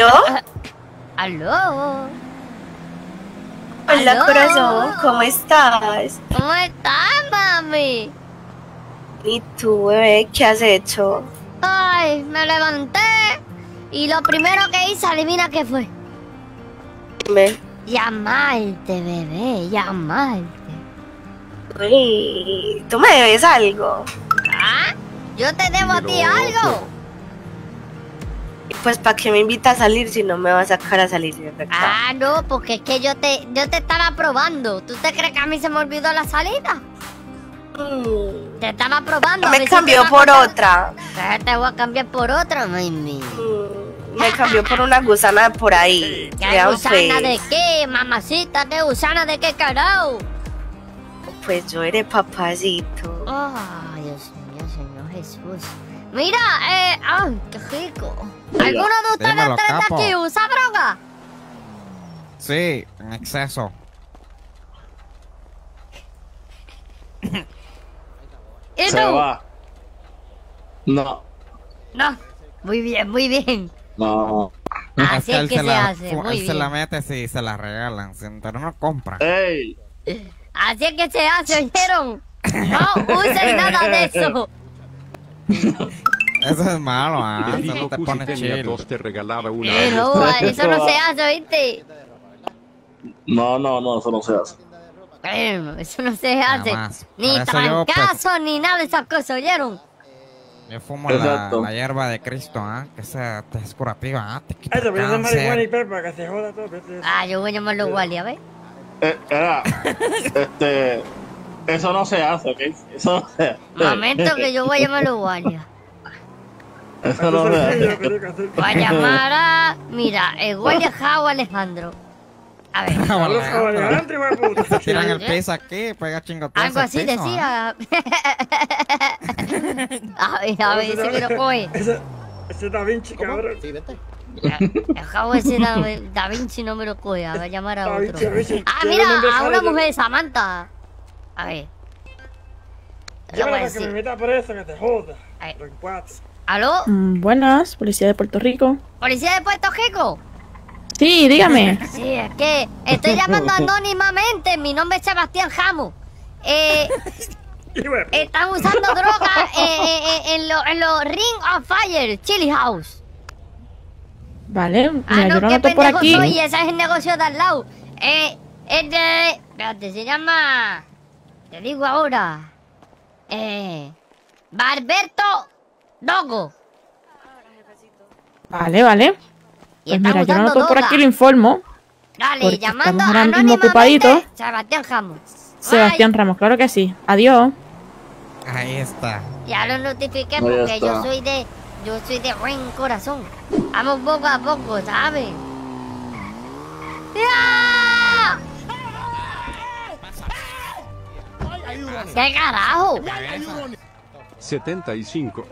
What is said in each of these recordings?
¿Aló? ¿Aló? Hola, ¿Aló? corazón, ¿cómo estás? ¿Cómo estás, mami? ¿Y tú, bebé, qué has hecho? Ay, me levanté y lo primero que hice, adivina qué fue. Dime. Llamarte, bebé, llamarte. Uy, ¿tú me debes algo? ¿Ah? ¿Yo te debo a ti algo? Pues, ¿para qué me invitas a salir si no me vas a sacar a salir? Ah, no, porque es que yo te, yo te estaba probando. ¿Tú te crees que a mí se me olvidó la salida? Mm, Te estaba probando. me cambió por va otra. Te voy a cambiar por otra, mami. Mm, me cambió por una gusana por ahí. ¿Qué gusana pues. de qué, mamacita? ¿Qué gusana de qué carajo? Pues yo eres papacito. Ay, Dios mío, Señor Jesús. Mira, eh, ay, qué rico. ¿Alguno de ustedes dímelo, tres de capo. aquí usa droga? Sí, en exceso. ¿Y Se tú? va. No, No. Muy bien, muy bien. no. Así es que se la, hace, muy él se la bien. mete si se la regalan, si- pero no compra. ¡Ey! Así es que se hace, ¿oyeron? No usen nada de eso. Eso es malo, ah. Il Eso te pone chill. addosso e regalava una Eh, no, eso no se hace, ¿viste? No, no, no, eso no se hace. Bueno, eso no se hace. Ni pues- trancazo, ni nada de esas cosas, ¿oyeron? Yo fumo la, hierba de Cristo, ¿ah? Que esa te es curativa, ¿ah? Te quita Ay, te a marihuana y pepa, que se joda todo. Ah, yo voy a llamarlo guardia, ¿ves? Eh, era, este, eso no se hace, ¿ok? Eso no se hace. Momento que yo voy a llamarlo guardia. Eso no Eso se es sencillo, hace. que tiene que hacer. Voy a llamar a... Mira, el guardia Jao Alejandro. A ver, Ah, de tiran el piso aquí, pega chingotazo algo al así piso, ¿ah? decía. a ver, a ver si me lo coge. Ese, ese Da Vinci, cabrón. El Jao ese da, da Vinci no me lo coge. A ver, llamar a otro. Vinci, Da Vinci. Ah, mira, a una mujer, Samantha. A ver. Le voy a Llámala para que me meta preso, que te joda. ¿Aló? Mm, Buenas, policía de Puerto Rico. ¿Policía de Puerto Rico? Sí, dígame. Sí, es que estoy llamando anónimamente. Mi nombre es Sebastián Jamo. Eh, están usando droga eh, eh, eh, en los en Ring of Fire, Chili House. Vale, mira, Ah, yo no, lo qué por aquí. soy. Ese es el negocio de al lado. Eh, es de... Espérate, se llama... Te digo ahora. Eh... Barberto Dogo. Vale, vale. Y Pues mira, yo anoto por aquí, lo informo. Dale, llamando estamos ahora mismo ocupaditos. Sebastián Jamo. Sebastián Ramos, claro que sí. Adiós. Ahí está. Ya lo notifiqué Ahí porque está. yo soy de... Yo soy de buen corazón. Vamos poco a poco, ¿sabes? ¡Ya! ¿Qué carajo? 75.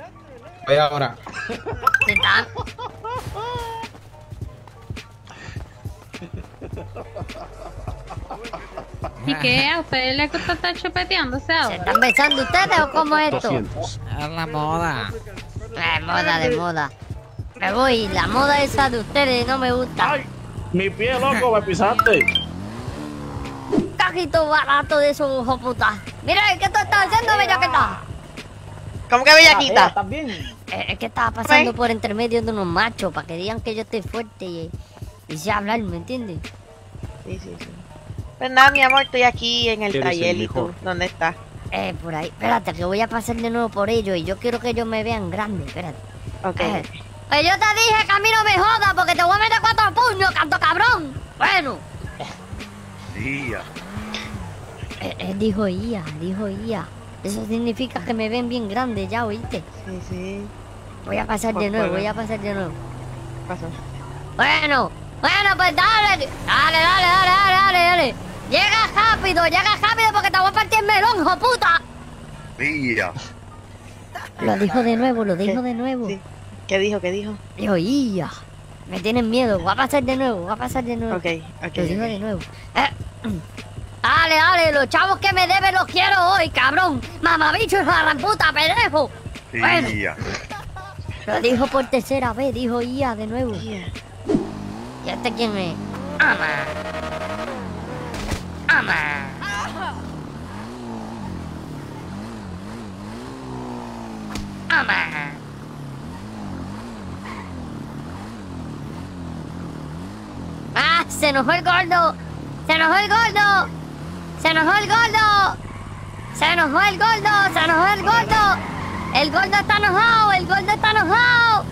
Voy ahora. ¿Se ¿Y qué? ¿A ustedes les gusta estar chupeteándose ¿Se ahora? están besando ustedes o cómo es esto? 200. Es la moda. Eh, moda de moda. Me voy, la moda esa de ustedes no me gusta. ¡Ay! Mi pie, loco, me pisaste. Un cajito barato de esos hijo puta. Mira, ¿qué tú estás haciendo, bellaqueta? ¿Cómo que bellaquita? Eh, es que estaba pasando por entre medio de unos machos para que digan que yo estoy fuerte y, y sé hablar, ¿me entiendes? Sí, sí, sí. Pues nada, mi amor, estoy aquí en el taller y tú. mejor. ¿Dónde estás? Eh, por ahí. Espérate, que voy a pasar de nuevo por ellos y yo quiero que ellos me vean grande. Espérate. Ok. Eh, pues yo te dije que a mí no me jodas porque te voy a meter cuatro puños, canto cabrón. Bueno. Eh, él dijo IA, dijo IA. Eso significa que me ven bien grande ya, ¿oíste? Sí, sí. Voy a pasar de nuevo, voy a pasar de nuevo. Pasó. Bueno, bueno, pues dale. Dale, dale, dale, dale, dale, dale. Llega rápido, llega rápido porque te voy a partir el melón, hijo puta. Lo dijo de nuevo, lo dijo de nuevo. Sí. ¿Qué dijo? ¿Qué dijo? Dijo, IA. Me tienen miedo, voy a pasar de nuevo, voy a pasar de nuevo. Ok, ok. Lo dijo de nuevo. Eh, Dale, dale, los chavos que me deben los quiero hoy, cabrón. Mamabicho, hijo de la puta, pendejo. Bueno, lo dijo por tercera vez, dijo IA de nuevo. Yeah. ¿Y este quién es? Ama. Ama. Ama. ¡Ah! ¡Se enojó el gordo! ¡Se enojó el gordo! ¡Se enojó el gordo! ¡Se enojó el gordo! ¡Se enojó el gordo! ¡El gordo está enojado! ¡El gordo está enojado!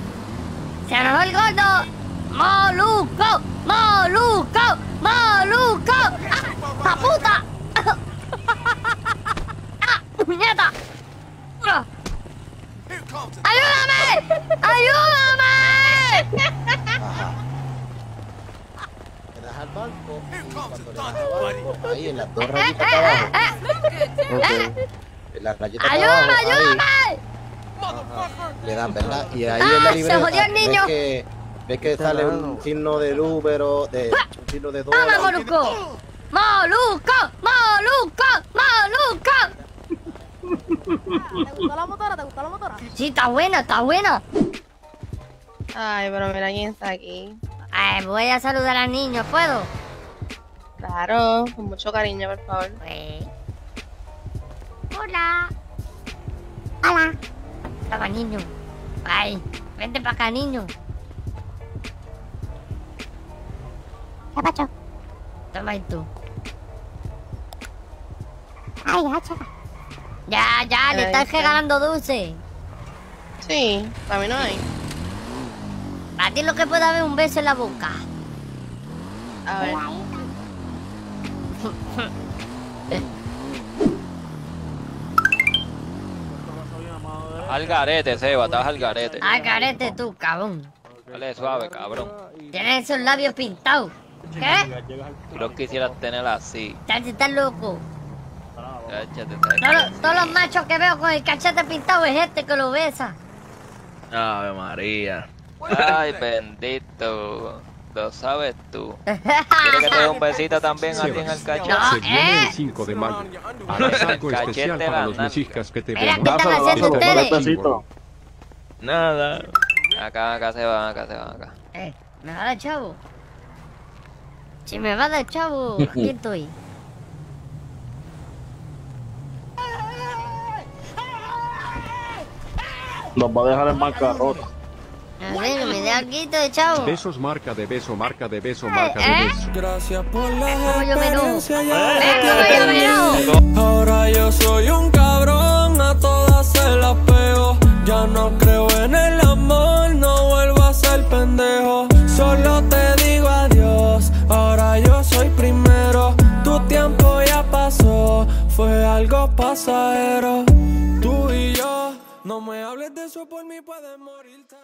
¡Se enojó el gordo! ¡Moluco! ¡Moluco! ¡Moluco! ¡Ah! ¡La puta! ¡Ah! ¡Puñeta! ¡Ayúdame! ¡Ayúdame! Banco y cuando le das al banco, ahí en las dos rayitas para abajo. Ok. En las rayitas para ¡Ayúdame! abajo, ahí. ¡Ayúdame! Ajá. Le dan, ¿verdad? Y ahí Ah, en la se libreta jodió el niño. ves que, ves que sale un signo de número, de, un signo de ¡Toma, dólar. Moluco! ¡Moluco! ¡Moluco! ¡Moluco! ¿Te gustó la motora? ¿Te gustó la motora? Sí, está buena, está buena. Ay, pero mira quién está aquí. Ay, voy a saludar al niño, ¿puedo? Claro, con mucho cariño, por favor. Pues. Hola. Hola. Toma, niño. Ay, vente para acá, niño. ¿Qué pacho? Toma y tú. Ay, hacha. Ya, ya, le estás está. regalando dulce. Sí, para mí no hay. A ti lo que puede haber un beso en la boca. A ver. Al garete, Seba, estás al garete. Ay, carete tú, cabrón. Dale suave, cabrón. Tienes esos labios pintados. ¿Qué? Lo quisieras tener así. Chachi, estás loco. Cállate, todos los machos que veo con el cachete pintado es este que lo besa. Ave María. Ay, bendito. Lo sabes tú. ¿Quieres que te dé un besito también a ti en el cachete? No, Se viene el ¿eh? 5 de mayo. Harás algo Cachete especial para la los mesijas que te ven. ¿qué están haciendo ustedes? Nada. Acá, acá se van, acá se van, acá. Eh, ¿me va a dar chavo? Si me va a dar chavo, aquí estoy. Nos va a dejar en bancarrota. A ver, me da algo de chavo. Besos, marca de beso, marca de beso, marca de ¿Eh? beso. Gracias por ¿Ves la enojo? Ahora yo soy un cabrón, a todas se las pego. Ya no creo en el amor, no vuelvo a ser pendejo. Solo te digo adiós, ahora yo soy primero. Tu tiempo ya pasó, fue algo pasajero. Tú y yo, no me hables de eso, por mí puedes morirte.